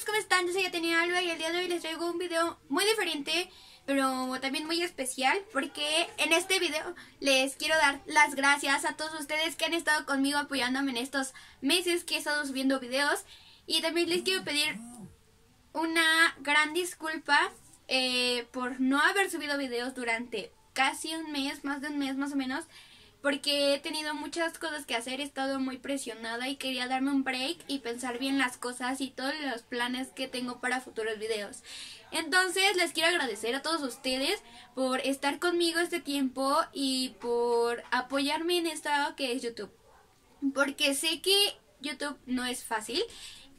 amigos, ¿cómo están? Yo soy Atenea Alba y el día de hoy les traigo un video muy diferente, pero también muy especial, porque en este video les quiero dar las gracias a todos ustedes que han estado conmigo apoyándome en estos meses que he estado subiendo videos, y también les quiero pedir una gran disculpa eh, por no haber subido videos durante casi un mes, más de un mes más o menos, porque he tenido muchas cosas que hacer, he estado muy presionada y quería darme un break y pensar bien las cosas y todos los planes que tengo para futuros videos. Entonces les quiero agradecer a todos ustedes por estar conmigo este tiempo y por apoyarme en esto que es YouTube. Porque sé que YouTube no es fácil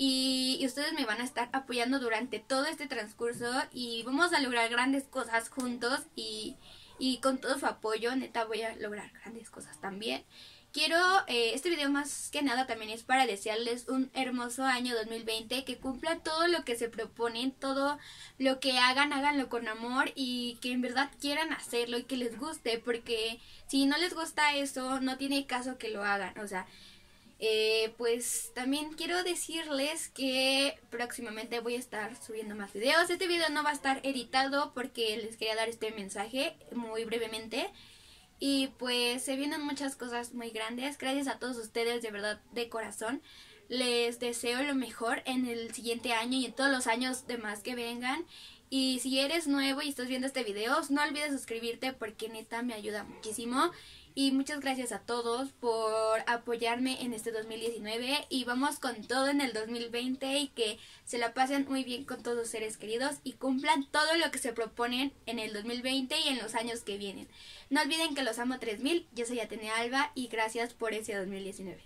y, ustedes me van a estar apoyando durante todo este transcurso y vamos a lograr grandes cosas juntos y y con todo su apoyo, neta, voy a lograr grandes cosas también. Quiero, eh, este video más que nada también es para desearles un hermoso año 2020, que cumplan todo lo que se proponen, todo lo que hagan, háganlo con amor y que en verdad quieran hacerlo y que les guste, porque si no les gusta eso, no tiene caso que lo hagan, o sea, eh, pues también quiero decirles que próximamente voy a estar subiendo más videos. Este video no va a estar editado porque les quería dar este mensaje muy brevemente. Y pues se vienen muchas cosas muy grandes. Gracias a todos ustedes, de verdad, de corazón. Les deseo lo mejor en el siguiente año y en todos los años demás que vengan. Y si eres nuevo y estás viendo este video, no olvides suscribirte porque neta me ayuda muchísimo. Y muchas gracias a todos por apoyarme en este 2019 y vamos con todo en el 2020 y que se la pasen muy bien con todos sus seres queridos y cumplan todo lo que se proponen en el 2020 y en los años que vienen. No olviden que los amo 3000, yo soy Atenea Alba y gracias por ese 2019.